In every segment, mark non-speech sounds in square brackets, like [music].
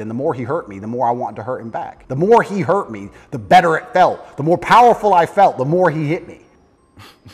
And the more he hurt me, the more I wanted to hurt him back. The more he hurt me, the better it felt. The more powerful I felt, the more he hit me.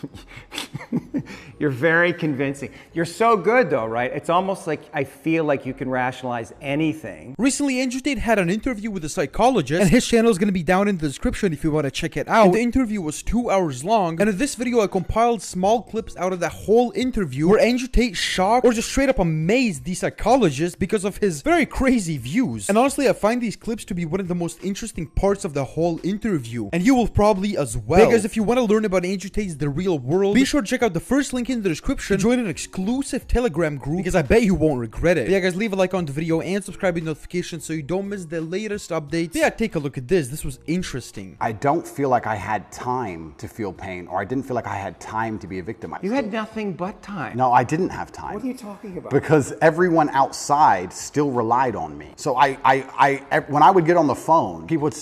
[laughs] You're very convincing. You're so good, though, right? It's almost like I feel like you can rationalize anything. Recently, Andrew Tate had an interview with a psychologist, and his channel is going to be down in the description if you want to check it out. And the interview was two hours long, and in this video, I compiled small clips out of that whole interview where Andrew Tate shocked or just straight up amazed the psychologist because of his very crazy views. And honestly, I find these clips to be one of the most interesting parts of the whole interview, and you will probably as well. Because if you want to learn about Andrew Tate's The Real World, be sure to check out the first link in the description to join an exclusive Telegram group because I bet you won't regret it. But yeah, guys, leave a like on the video and subscribe with notifications so you don't miss the latest updates. But yeah, take a look at this. This was interesting. I don't feel like I had time to feel pain, or I didn't feel like I had time to be a victim. You had nothing but time. No, I didn't have time. What are you talking about? Because everyone outside still relied on me. So I, I, I, when I would get on the phone, people would.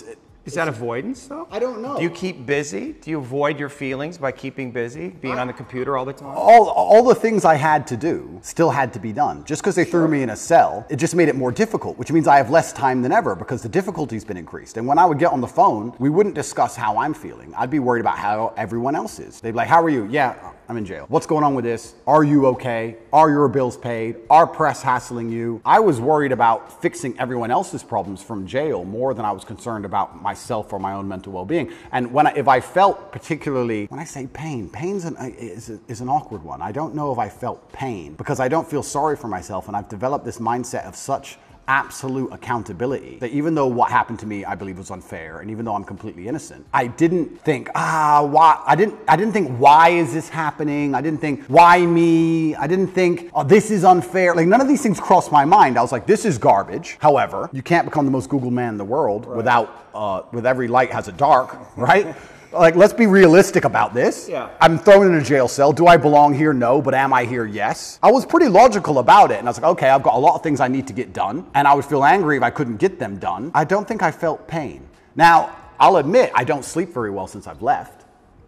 Is that avoidance, though? I don't know. Do you keep busy? Do you avoid your feelings by keeping busy, being on the computer all the time? all, all the things I had to do still had to be done. Just because they threw me in a cell, it just made it more difficult, which means I have less time than ever because the difficulty's been increased. And when I would get on the phone, we wouldn't discuss how I'm feeling. I'd be worried about how everyone else is. They'd be like, How are you? Yeah, I'm in jail. What's going on with this? Are you okay? Are your bills paid? Are press hassling you? I was worried about fixing everyone else's problems from jail more than I was concerned about myself or my own mental well-being. And when I, if I felt particularly, when I say pain, pain's an, is, is an awkward one. I don't know if I felt pain because I don't feel sorry for myself, and I've developed this mindset of such absolute accountability that even though what happened to me I believe was unfair and even though I'm completely innocent I didn't think ah why I didn't I didn't think why is this happening? I didn't think why me? I didn't think oh this is unfair. Like none of these things crossed my mind. I was like this is garbage. However you can't become the most Google man in the world without uh, with every light has a dark [laughs] right like let's be realistic about this Yeah. I'm thrown in a jail cell. Do I belong here? No. But am I here? Yes. I was pretty logical about it. And I was like, okay, I've got a lot of things I need to get done. And I would feel angry if I couldn't get them done. I don't think I felt pain. Now, I'll admit, I don't sleep very well since I've left.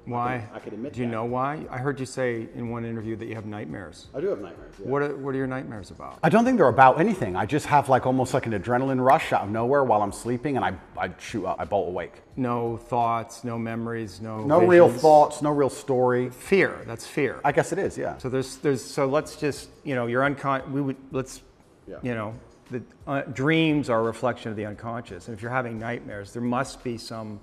Why? I could admit Do you that. know why? I heard you say in one interview that you have nightmares. I do have nightmares. What are, what are your nightmares about? I don't think they're about anything. I just have like almost like an adrenaline rush out of nowhere while I'm sleeping and I, I shoot up, I bolt awake. No thoughts, no memories, no No real thoughts, no real story. Fear. That's fear. I guess it is, yeah. So there's there's so let's just you know your uncon we would let's Yeah. you know the uh, dreams are a reflection of the unconscious and if you're having nightmares there must be some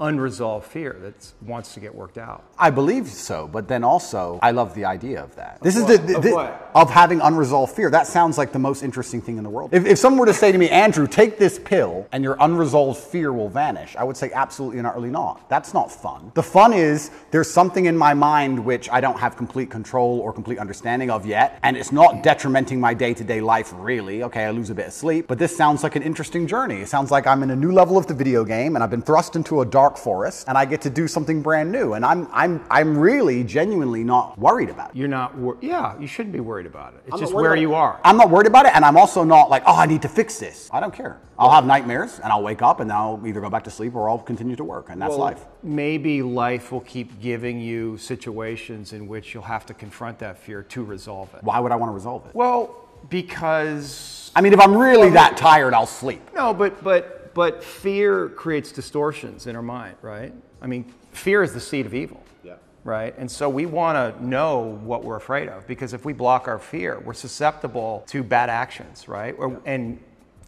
unresolved fear that wants to get worked out. I believe so, but then also I love the idea of that. This is the, the- Of the- what? Of having unresolved fear. That sounds like the most interesting thing in the world. If, if someone were to say to me, Andrew, take this pill and your unresolved fear will vanish, I would say absolutely and utterly not. That's not fun. The fun is there's something in my mind which I don't have complete control or complete understanding of yet, and it's not detrimenting my day-to-day life really. Okay, I lose a bit of sleep, but this sounds like an interesting journey. It sounds like I'm in a new level of the video game and I've been thrust into a dark forest and I get to do something brand new. And I'm I'm I'm really genuinely not worried about it. You're not wor- yeah you shouldn't be worried about it. It's I'm just where you it. are. I'm not worried about it, and I'm also not like, oh, I need to fix this. I don't care. I'll have nightmares, and I'll wake up, and I'll either go back to sleep or I'll continue to work, and that's Well, life. Maybe life will keep giving you situations in which you'll have to confront that fear to resolve it. Why would I want to resolve it? Well, because I mean, if I'm really that tired, I'll sleep. no, but but but fear creates distortions in our mind, right? I mean, fear is the seed of evil. Yeah. Right? And so we want to know what we're afraid of because if we block our fear, we're susceptible to bad actions, right? Or, And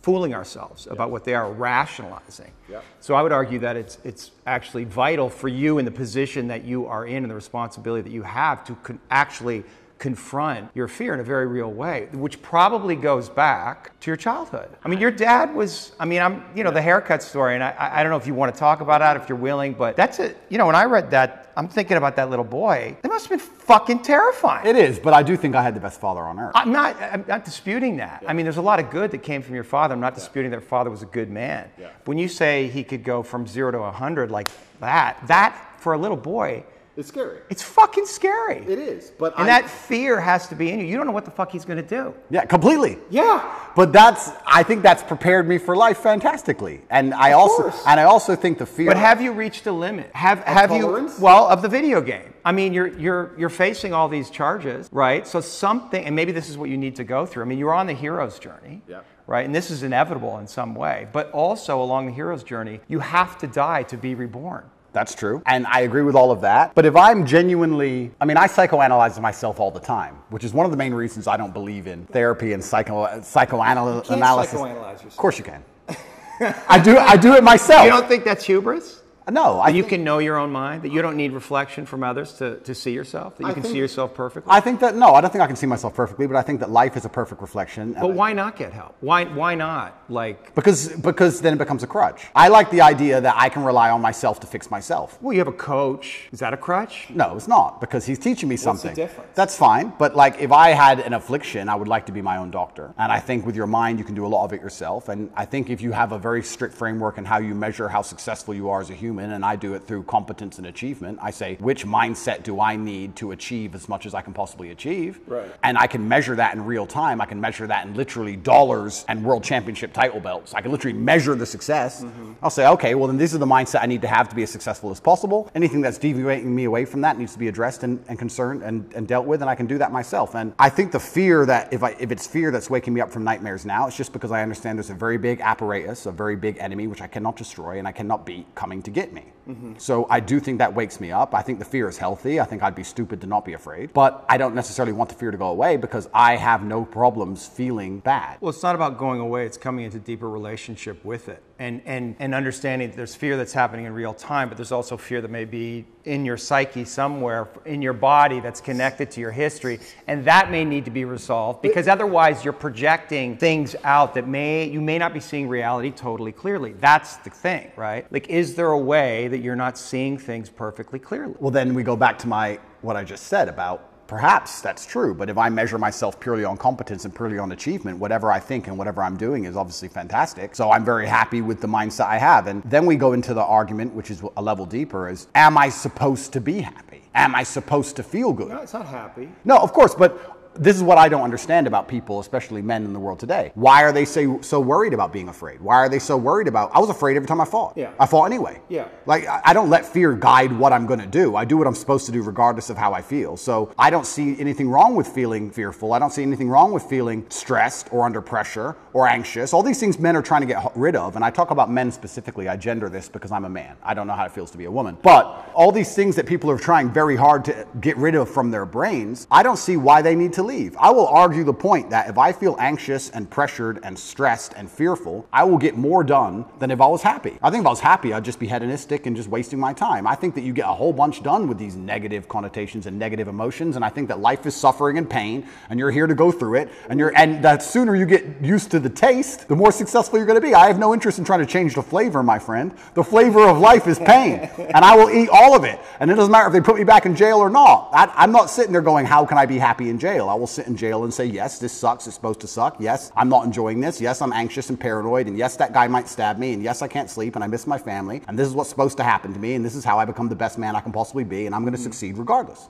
fooling ourselves about what they are, rationalizing. Yeah. So I would argue that it's it's actually vital for you in the position that you are in and the responsibility that you have to con- actually confront your fear in a very real way, which probably goes back to your childhood. I mean, your dad was, I mean, I'm, you know, the haircut story, and I, I don't know if you want to talk about that, if you're willing, but that's it. You know, when I read that, I'm thinking about that little boy. It must have been fucking terrifying. It is, but I do think I had the best father on earth. I'm not, I'm not disputing that. I mean, there's a lot of good that came from your father. I'm not disputing that your father was a good man. Yeah. When you say he could go from zero to 100 like that, that for a little boy, It's scary. it's fucking scary. It is, but and I- that fear has to be in you. You don't know what the fuck he's going to do. Yeah, completely. Yeah. But that's I think that's prepared me for life fantastically, and I also course. and I also think the fear. But have you reached a limit? Have have tolerance? you well of the video game? I mean, you're you're you're facing all these charges, right? So something, and maybe this is what you need to go through. I mean, you're on the hero's journey, Yeah. right? And this is inevitable in some way. But also along the hero's journey, you have to die to be reborn. That's true. And I agree with all of that. But if I'm genuinely, I mean, I psychoanalyze myself all the time, which is one of the main reasons I don't believe in therapy and psycho, psychoanalysis. psychoanalyze yourself. Of course you can. [laughs] I do, I do it myself. You don't think that's hubris? No, I you think- can know your own mind, that you don't need reflection from others to, to see yourself, that you I can think- see yourself perfectly. I think that no, I don't think I can see myself perfectly, but I think that life is a perfect reflection. but why not get help? Why, why not? Like, Because because then it becomes a crutch. I like the idea that I can rely on myself to fix myself. well, you have a coach. Is that a crutch? No, it's not because he's teaching me something. What's the difference? That's fine, but like if I had an affliction, I would like to be my own doctor. And I think with your mind you can do a lot of it yourself. And I think if you have a very strict framework and how you measure how successful you are as a human, and I do it through competence and achievement, I say which mindset do I need to achieve as much as I can possibly achieve? Right. And I can measure that in real time. I can measure that in literally dollars and world championship title belts. I can literally measure the success. Mm-hmm. I'll say, okay, well, then this is the mindset I need to have to be as successful as possible. Anything that's deviating me away from that needs to be addressed and, and concerned and, and dealt with, and I can do that myself. And I think the fear that if, I, if it's fear that's waking me up from nightmares now, it's just because I understand there's a very big apparatus, a very big enemy, which I cannot destroy and I cannot beat coming to get me. So I do think that wakes me up. I think the fear is healthy. I think I'd be stupid to not be afraid. But I don't necessarily want the fear to go away because I have no problems feeling bad. Well, it's not about going away. It's coming into deeper relationship with it, and and and understanding that there's fear that's happening in real time, but there's also fear that may be in your psyche somewhere in your body that's connected to your history, and that may need to be resolved because otherwise you're projecting things out that may you may not be seeing reality totally clearly. That's the thing, right? Like, is there a way that you're not seeing things perfectly clearly? Well, then we go back to my what I just said about perhaps that's true, but if I measure myself purely on competence and purely on achievement, whatever I think and whatever I'm doing is obviously fantastic. So I'm very happy with the mindset I have. And then we go into the argument, which is a level deeper, is am I supposed to be happy? Am I supposed to feel good? it's not happy. No, of course, but this is what I don't understand about people, especially men in the world today. Why are they so, so worried about being afraid? Why are they so worried about? I was afraid every time I fought. Yeah. I fought anyway. Yeah. Like I I don't let fear guide what I'm going to do. I do what I'm supposed to do regardless of how I feel. So I don't see anything wrong with feeling fearful. I don't see anything wrong with feeling stressed or under pressure or anxious. All these things men are trying to get rid of. And I talk about men specifically. I gender this because I'm a man. I don't know how it feels to be a woman. But all these things that people are trying very hard to get rid of from their brains, I don't see why they need to leave. I will argue the point that if I feel anxious and pressured and stressed and fearful, I will get more done than if I was happy. I think if I was happy, I'd just be hedonistic and just wasting my time. I think that you get a whole bunch done with these negative connotations and negative emotions, and I think that life is suffering and pain, and you're here to go through it, and you're and the sooner you get used to the taste, the more successful you're going to be. I have no interest in trying to change the flavor, my friend. The flavor of life is pain, [laughs] and I will eat all of it. And it doesn't matter if they put me back in jail or not. I, I'm not sitting there going, "How can I be happy in jail?" I will sit in jail and say, "Yes, this sucks. It's supposed to suck. Yes, I'm not enjoying this. Yes, I'm anxious and paranoid. And yes, that guy might stab me. And yes, I can't sleep. And I miss my family. And this is what's supposed to happen to me. And this is how I become the best man I can possibly be. And I'm going to hmm. succeed regardless."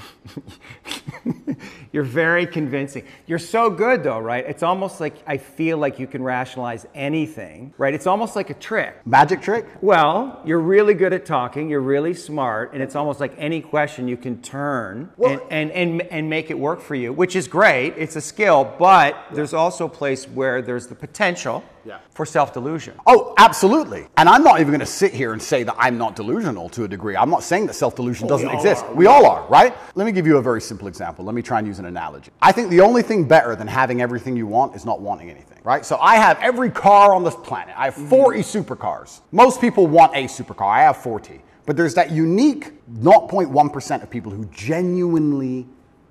[laughs] You're very convincing. You're so good, though, right? It's almost like I feel like you can rationalize anything, right? It's almost like a trick. Magic trick? Well, you're really good at talking, you're really smart, and it's almost like any question you can turn Well- and, and, and, and make it work for you, which is great. It's a skill, but there's also a place where there's the potential Yeah. for self delusion. Oh, absolutely. And I'm not even going to sit here and say that I'm not delusional to a degree. I'm not saying that self delusion doesn't all exist. are. We all are, right? Let me give you a very simple example. Let me try and use an analogy. I think the only thing better than having everything you want is not wanting anything, right? So I have every car on this planet. I have mm-hmm. 40 supercars. Most people want a supercar. I have 40. But there's that unique 0.1% of people who genuinely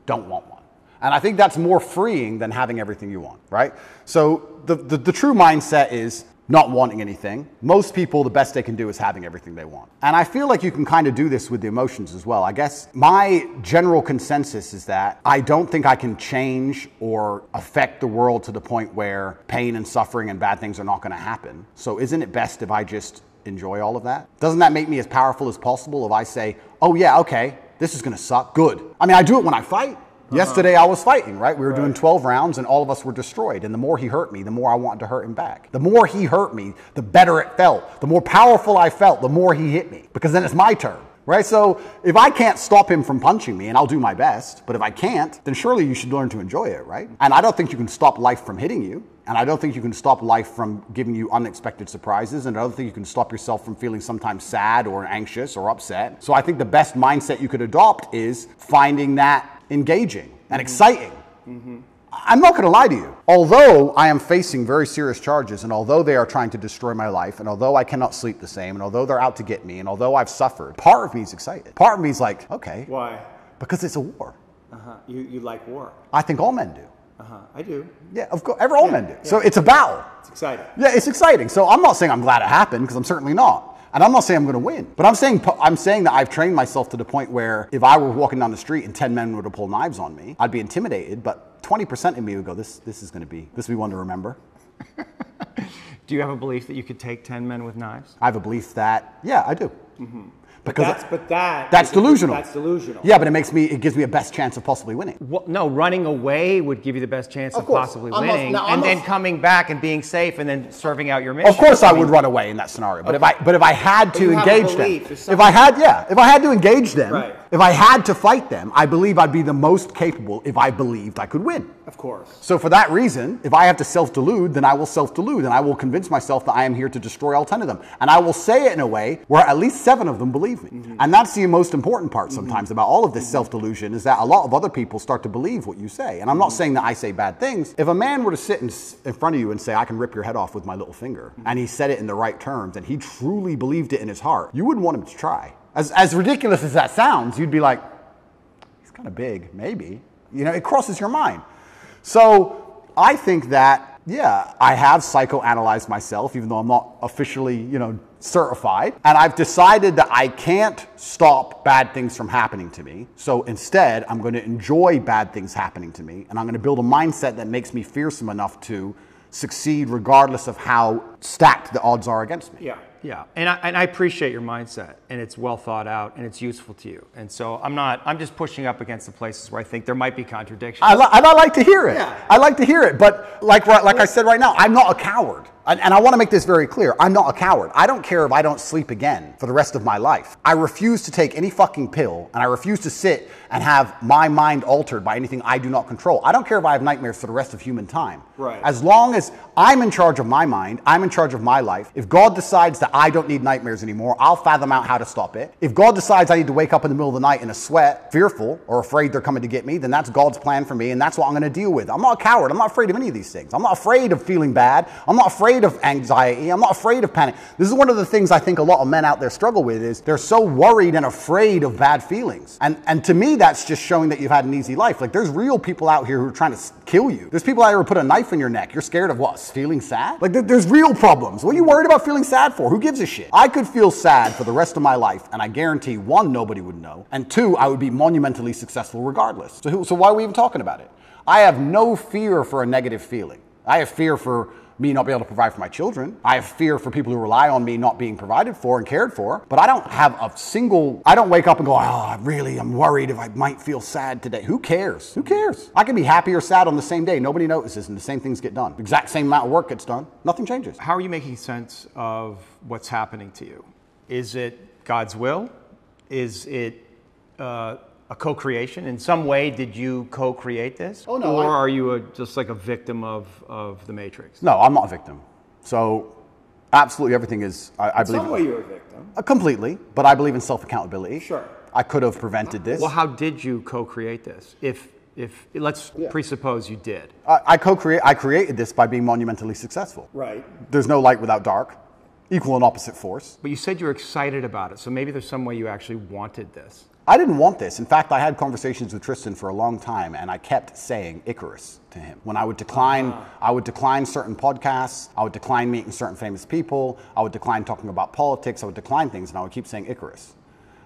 don't want one. And I think that's more freeing than having everything you want, right? So the, the, the, true mindset is not wanting anything. Most people, the best they can do is having everything they want. And I feel like you can kind of do this with the emotions as well. I guess my general consensus is that I don't think I can change or affect the world to the point where pain and suffering and bad things are not going to happen. So isn't it best if I just enjoy all of that? Doesn't that make me as powerful as possible if I say, oh, yeah, okay, this is going to suck? Good. I mean, I do it when I fight. Uh-huh. Yesterday I was fighting, right? We were doing 12 rounds and all of us were destroyed. And the more he hurt me, the more I wanted to hurt him back. The more he hurt me, the better it felt. The more powerful I felt, the more he hit me. Because then it's my turn. Right? So if I can't stop him from punching me, and I'll do my best, but if I can't, then surely you should learn to enjoy it, right? And I don't think you can stop life from hitting you. And I don't think you can stop life from giving you unexpected surprises. And I don't think you can stop yourself from feeling sometimes sad or anxious or upset. So I think the best mindset you could adopt is finding that engaging and exciting. I'm not going to lie to you. Although I am facing very serious charges, and although they are trying to destroy my life, and although I cannot sleep the same, and although they're out to get me, and although I've suffered, part of me is excited. Part of me is like, okay, Why? because it's a war. Uh-huh. You, you like war. I think all men do. Uh-huh. I do. Yeah, of course, every all men do. So it's a battle. It's exciting. Yeah, it's exciting. So I'm not saying I'm glad it happened because I'm certainly not. And I'm not saying I'm going to win, but I'm saying I'm saying that I've trained myself to the point where if I were walking down the street and ten men were to pull knives on me, I'd be intimidated. But 20% of me would go, "This this is going to be this will be one to remember." [laughs] Do you have a belief that you could take 10 men with knives? I have a belief that yeah, I do. Mm-hmm. Because That's, but that. that's is- delusional. That's delusional. Yeah, but it makes me it gives me a best chance of possibly winning. Well, no, running away would give you the best chance of, Of possibly I'm winning, now, I'm and not- then coming back and being safe, and then serving out your mission. Of course, I mean, would run away in that scenario. But if I but if I had to you have a engage them, if I had yeah, if I had to engage them, Right. If I had to fight them, I believe I'd be the most capable if I believed I could win. Of course. So for that reason, if I have to self-delude, then I will self-delude, and I will convince myself that I am here to destroy all ten of them, and I will say it in a way where at least seven of them believe me. Mm-hmm. And that's the most important part sometimes about all of this self-delusion is that a lot of other people start to believe what you say. And I'm Mm-hmm. not saying that I say bad things. If a man were to sit in, in front of you and say, "I can rip your head off with my little finger," Mm-hmm. and he said it in the right terms, and he truly believed it in his heart, you wouldn't want him to try. As as ridiculous as that sounds, you'd be like, he's kind of big, maybe. You know, it crosses your mind. So I think that, yeah, I have psychoanalyzed myself, even though I'm not officially, you know, certified. And I've decided that I can't stop bad things from happening to me. So instead, I'm going to enjoy bad things happening to me. And I'm going to build a mindset that makes me fearsome enough to succeed regardless of how stacked the odds are against me. Yeah, yeah, and I, and I appreciate your mindset, and it's well thought out, and it's useful to you. And so I'm not. I'm just pushing up against the places where I think there might be contradictions. I, li- and I like to hear it. Yeah. I like to hear it. But like like I said right now, I'm not a coward. And, and I want to make this very clear. I'm not a coward. I don't care if I don't sleep again for the rest of my life. I refuse to take any fucking pill, and I refuse to sit and have my mind altered by anything I do not control. I don't care if I have nightmares for the rest of human time. Right. As long as I'm in charge of my mind, I'm in charge of my life. If God decides that I don't need nightmares anymore, I'll fathom out how to stop it. If God decides I need to wake up in the middle of the night in a sweat, fearful or afraid they're coming to get me, then that's God's plan for me, and that's what I'm going to deal with. I'm not a coward. I'm not afraid of any of these things. I'm not afraid of feeling bad. I'm not afraid of anxiety. I'm not afraid of panic. This is one of the things I think a lot of men out there struggle with is they're so worried and afraid of bad feelings. And and to me, that's just showing that you've had an easy life. Like there's real people out here who are trying to kill you. There's people out here who put a knife in your neck. You're scared of what? Feeling sad? Like there- there's real problems. What are you worried about feeling sad for? Who gives a shit? I could feel sad for the rest of my life, and I guarantee one, nobody would know, and two, I would be monumentally successful regardless. So who, so why are we even talking about it? I have no fear for a negative feeling. I have fear for me not being able to provide for my children. I have fear for people who rely on me not being provided for and cared for. But I don't have a single, I don't wake up and go, oh, I really, I'm worried if I might feel sad today. Who cares? Who cares? I can be happy or sad on the same day. Nobody notices and the same things get done. Exact same amount of work gets done. Nothing changes. How are you making sense of what's happening to you? Is it God's will? Is it uh, a co-creation? In some way, did you co-create this? Oh, no, Or I- are you a, just like a victim of, of the Matrix? No, I'm not a victim. So absolutely everything is, I, I believe. some way you're a victim. Uh, completely, but I believe in self accountability. Sure. I could have prevented this. Well, how did you co-create this? If if let's presuppose you did. I, I co-create. I created this by being monumentally successful. Right. There's no light without dark. Equal and opposite force. But you said you were excited about it, so maybe there's some way you actually wanted this. I didn't want this. In fact, I had conversations with Tristan for a long time, and I kept saying Icarus to him. When I would decline, uh-huh. I would decline certain podcasts. I would decline meeting certain famous people. I would decline talking about politics. I would decline things, and I would keep saying Icarus.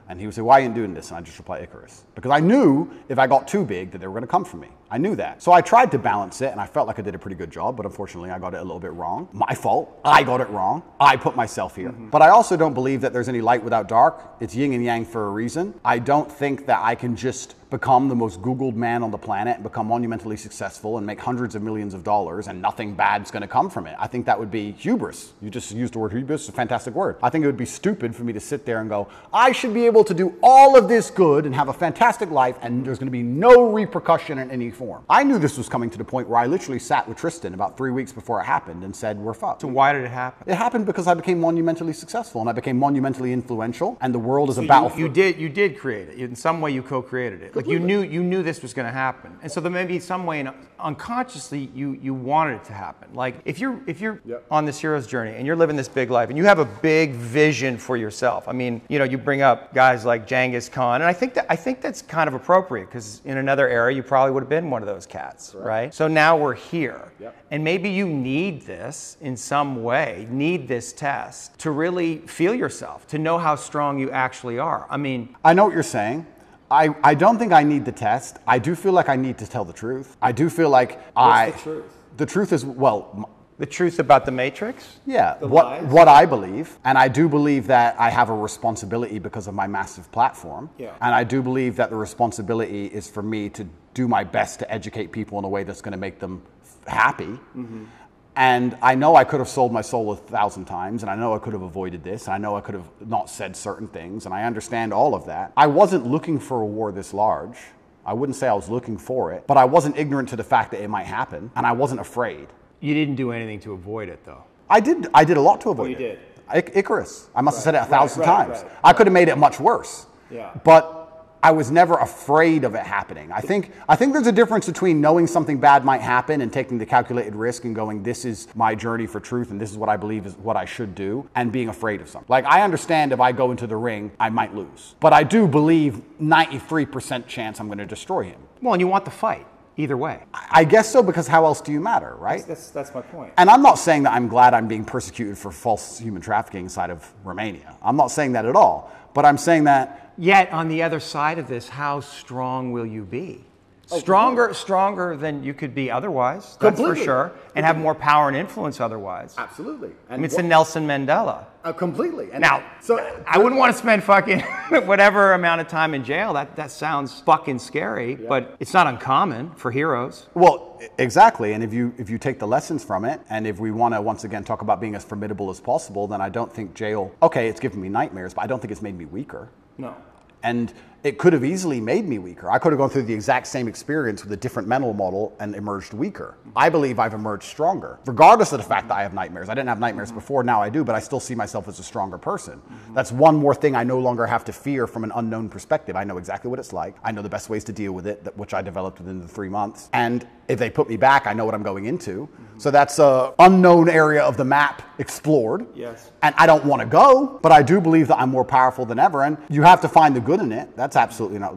And he would say, "Why are you doing this?" And I just reply, "Icarus," because I knew if I got too big that they were going to come for me. I knew that. So I tried to balance it and I felt like I did a pretty good job, but unfortunately I got it a little bit wrong. My fault. I got it wrong. I put myself here. Mm-hmm. But I also don't believe that there's any light without dark. It's yin and yang for a reason. I don't think that I can just become the most Googled man on the planet and become monumentally successful and make hundreds of millions of dollars and nothing bad's going to come from it. I think that would be hubris. You just used the word hubris, it's a fantastic word. I think it would be stupid for me to sit there and go, I should be able to do all of this good and have a fantastic life and there's going to be no repercussion in any form. I knew this was coming to the point where I literally sat with Tristan about three weeks before it happened and said, We're fucked. So why did it happen? It happened because I became monumentally successful and I became monumentally influential and the world is a battlefield. You did you did create it. In some way you co-created it. Like you knew you knew this was going to happen. And so there may be some way in, unconsciously you you wanted it to happen. Like if you're if you're on this hero's journey and you're living this big life and you have a big vision for yourself. I mean, you know, you bring up guys like Genghis Khan and I think that I think that's kind of appropriate because in another era you probably would have been one of those cats, right? So now we're here. And maybe you need this in some way, need this test to really feel yourself, to know how strong you actually are. I mean, I know what you're saying. I, I don't think I need the test. I do feel like I need to tell the truth. I do feel like I. the truth? The truth is, well, the truth about the Matrix? yeah, The what, lies? what I believe. And I do believe that I have a responsibility because of my massive platform. Yeah. And I do believe that the responsibility is for me to do my best to educate people in a way that's going to make them f- happy. Mm-hmm. And I know I could have sold my soul a thousand times, and I know I could have avoided this, and I know I could have not said certain things, and I understand all of that. I wasn't looking for a war this large. I wouldn't say I was looking for it, but I wasn't ignorant to the fact that it might happen, and I wasn't afraid. You didn't do anything to avoid it, though. I did. I did a lot to oh, avoid you it. did. I- Icarus. I must have said it a thousand right, times. right, I could have made it much worse. Yeah. But I was never afraid of it happening. I think. I think there's a difference between knowing something bad might happen and taking the calculated risk and going, "This is my journey for truth, and this is what I believe is what I should do," and being afraid of something. Like I understand if I go into the ring, I might lose, but I do believe 93% chance I'm going to destroy him. Well, and you want the fight either way. I guess so because how else do you matter, right? That's that's my point. And I'm not saying that I'm glad I'm being persecuted for false human trafficking inside of Romania. I'm not saying that at all. But I'm saying that Yet, on the other side of this, how strong will you be? Stronger, stronger than you could be otherwise. That's for sure, and have more power and influence otherwise. absolutely. I mean, it's a Nelson Mandela. uh, completely. And Now, so I wouldn't want to spend fucking [laughs] whatever amount of time in jail. That that sounds fucking scary, but it's not uncommon for heroes. Well, exactly. And if you if you take the lessons from it, and if we want to once again talk about being as formidable as possible, then I don't think jail. Okay, it's given me nightmares, but I don't think it's made me weaker. no. And it could have easily made me weaker. I could have gone through the exact same experience with a different mental model and emerged weaker. I believe I've emerged stronger, regardless of the fact that I have nightmares. I didn't have nightmares mm-hmm. before, now I do, but I still see myself as a stronger person. Mm-hmm. That's one more thing I no longer have to fear from an unknown perspective. I know exactly what it's like. I know the best ways to deal with it, which I developed within the three months. And if they put me back, I know what I'm going into. Mm-hmm. So that's a unknown area of the map explored. Yes. And I don't want to go, but I do believe that I'm more powerful than ever. And you have to find the good in it. That's absolutely not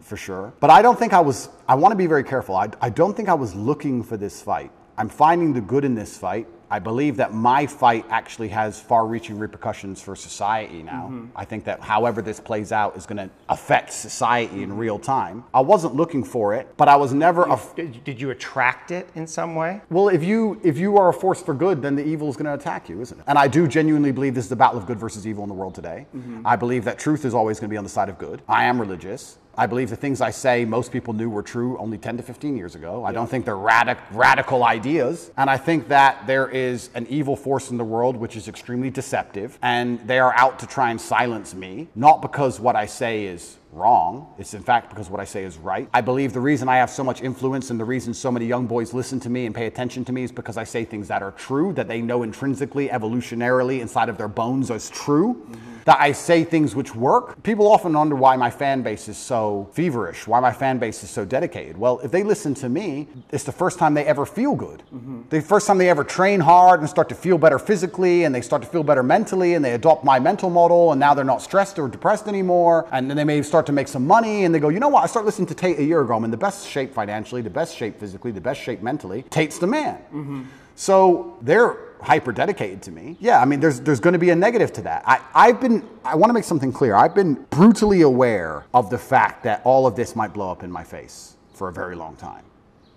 for sure. But I don't think I was, I want to be very careful. I, I don't think I was looking for this fight. I'm finding the good in this fight. I believe that my fight actually has far reaching repercussions for society now. Mm-hmm. I think that however this plays out is going to affect society in real time. I wasn't looking for it, but I was never a. Did, did you attract it in some way? Well, if you if you are a force for good, then the evil is going to attack you, isn't it? And I do genuinely believe this is the battle of good versus evil in the world today. Mm-hmm. I believe that truth is always going to be on the side of good. I am religious. I believe the things I say most people knew were true only 10 to 15 years ago. I don't think they're radic- radical ideas. And I think that there is an evil force in the world which is extremely deceptive, and they are out to try and silence me, not because what I say is wrong. It's in fact because what I say is right. I believe the reason I have so much influence and the reason so many young boys listen to me and pay attention to me is because I say things that are true, that they know intrinsically, evolutionarily, inside of their bones as true. That I say things which work. People often wonder why my fan base is so feverish, why my fan base is so dedicated. Well, if they listen to me, it's the first time they ever feel good. Mm-hmm. The first time they ever train hard and start to feel better physically and they start to feel better mentally and they adopt my mental model and now they're not stressed or depressed anymore and then they may start to make some money and they go, you know what, I started listening to Tate a year ago. I'm in the best shape financially, the best shape physically, the best shape mentally. Tate's the man. Mm-hmm. So they're hyper dedicated to me. Yeah, I mean, there's there's going to be a negative to that. I, I've been. I want to make something clear. I've been brutally aware of the fact that all of this might blow up in my face for a very long time.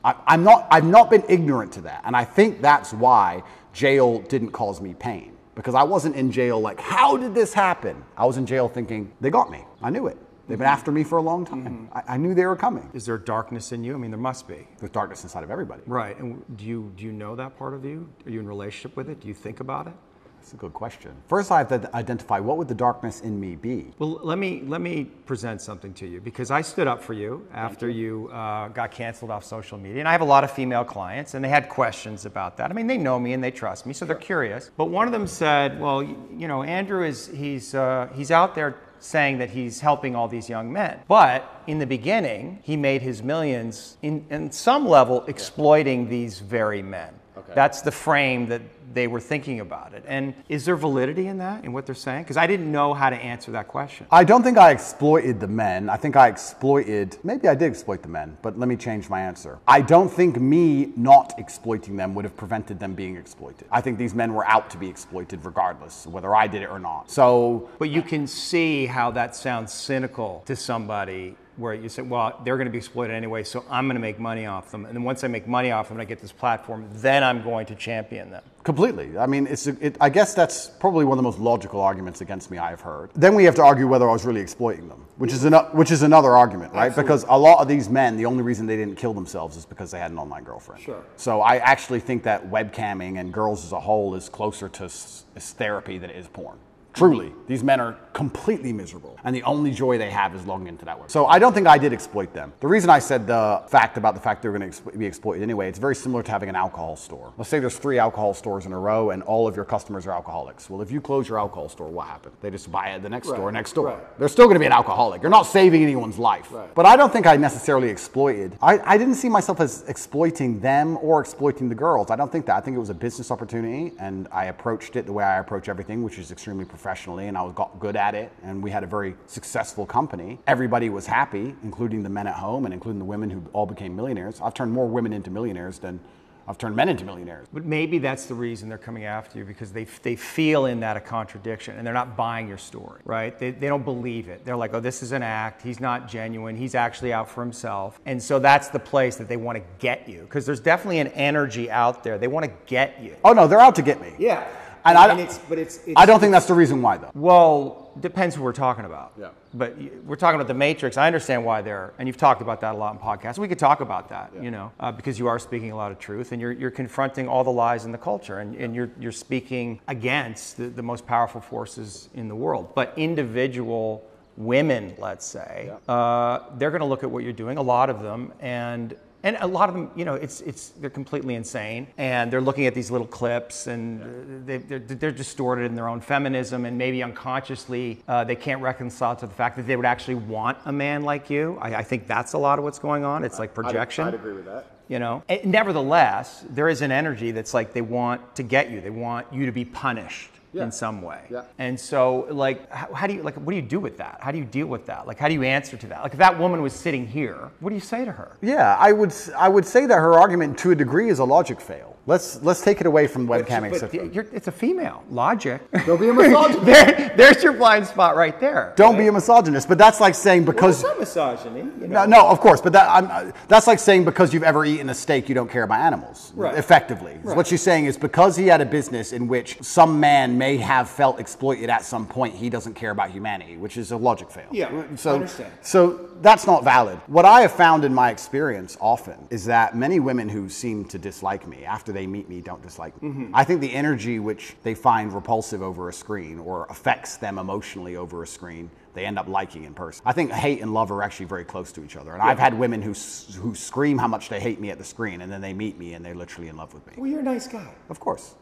I'm not. I've not been ignorant to that, and I think that's why jail didn't cause me pain because I wasn't in jail like, how did this happen? I was in jail thinking they got me. I knew it. They've been after me for a long time. Mm-hmm. I, I knew they were coming. Is there darkness in you? I mean, there must be. There's darkness inside of everybody. Right. And do you do you know that part of you? Are you in relationship with it? Do you think about it? That's a good question. First, I have to identify what would the darkness in me be. Well, let me let me present something to you because I stood up for you after you, uh, got canceled off social media, and I have a lot of female clients, and they had questions about that. I mean, they know me and they trust me, so they're curious. But one of them said, "Well, you know, Andrew is he's uh, he's out there." Saying that he's helping all these young men. But in the beginning, he made his millions in, in some level exploiting these very men. Okay. That's the frame that they were thinking about it. And is there validity in that, in what they're saying? Because I didn't know how to answer that question. I don't think I exploited the men. I think I exploited, maybe I did exploit the men, but let me change my answer. I don't think me not exploiting them would have prevented them being exploited. I think these men were out to be exploited regardless, whether I did it or not. So But you can see how that sounds cynical to somebody where you say, well, they're going to be exploited anyway, so I'm going to make money off them. And then once I make money off them and I get this platform, then I'm going to champion them. Completely. I mean, it's. It, I guess that's probably one of the most logical arguments against me I've heard. Then we have to argue whether I was really exploiting them, which is an, which is another argument, right? Because a lot of these men, the only reason they didn't kill themselves is because they had an online girlfriend. Sure. So I actually think that webcamming and girls as a whole is closer to s- is therapy than it is porn. Truly, these men are completely miserable, and the only joy they have is logging into that web. So I don't think I did exploit them. The reason I said the fact about the fact they're going to be exploited anyway, it's very similar to having an alcohol store. Let's say there's three alcohol stores in a row, and all of your customers are alcoholics. Well, if you close your alcohol store, what happened? They just buy at the next Right, store next door. right. They're still going to be an alcoholic. You're not saving anyone's life. Right. But I don't think I necessarily exploited. I, I didn't see myself as exploiting them or exploiting the girls. I don't think that. I think it was a business opportunity, and I approached it the way I approach everything, which is extremely professionally, and I was got good at it. And we had a very successful company. Everybody was happy, including the men at home and including the women who all became millionaires. I've turned more women into millionaires than I've turned men into millionaires. But maybe that's the reason they're coming after you because they, they feel in that a contradiction and they're not buying your story, right? They, they don't believe it. They're like, oh, this is an act. He's not genuine. He's actually out for himself. And so that's the place that they want to get you because there's definitely an energy out there. They want to get you. Oh no, they're out to get me. Yeah. And I- it's but it's, it's I don't think that's the reason why though. Well, depends who we're talking about. Yeah. But we're talking about the Matrix. I understand why they're, and you've talked about that a lot in podcasts. We could talk about that, you know, uh, because you are speaking a lot of truth and you're, you're confronting all the lies in the culture and, and you're, you're speaking against the, the most powerful forces in the world. But individual women, let's say, uh, they're going to look at what you're doing, a lot of them, and and a lot of them, you know, it's it's they're completely insane, and they're looking at these little clips, and uh, they, they're, they're distorted in their own feminism, and maybe unconsciously uh, they can't reconcile to the fact that they would actually want a man like you. I, I think that's a lot of what's going on. It's like projection. I'd agree with that. You know, And nevertheless, there is an energy that's like they want to get you. They want you to be punished Yeah. in some way. Yeah. And so, like, how, how do you like? What do you do with that? How do you deal with that? Like, how do you answer to that? Like, if that woman was sitting here, what do you say to her? Yeah, I would I would say that her argument to a degree is a logic fail. Let's let's take it away from webcamming. But you're, it's a female logic. Don't be a misogynist. [laughs] there, there's your blind spot right there. Don't be a misogynist, but that's like saying because not misogyny. You no, know? no, of course, but that I'm, that's like saying because you've ever eaten a steak, you don't care about animals. Right. Effectively, what she's saying is because he had a business in which some man may have felt exploited at some point, he doesn't care about humanity, which is a logic fail. Yeah, so I understand. So that's not valid. What I have found in my experience often is that many women who seem to dislike me after they meet me don't dislike me. Mm-hmm. I think the energy which they find repulsive over a screen or affects them emotionally over a screen, they end up liking in person. I think hate and love are actually very close to each other. And I've had women who who scream how much they hate me at the screen and then they meet me and they're literally in love with me. Well, you're a nice guy. Of course.